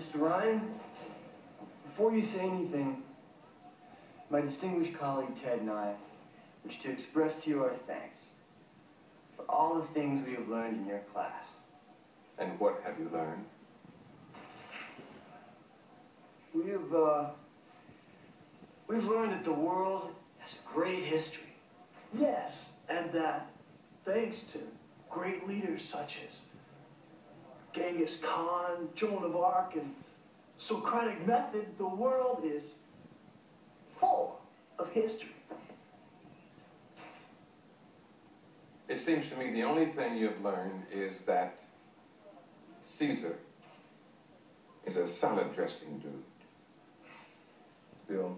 Mr. Ryan, before you say anything, my distinguished colleague Ted and I wish to express to you our thanks for all the things we have learned in your class. And what have you learned? We have, uh, we've learned that the world has a great history. Yes, and that thanks to great leaders such as Genghis Khan, Joan of Arc, and Socratic method, the world is full of history. It seems to me the only thing you've learned is that Caesar is a salad dressing dude. Bill,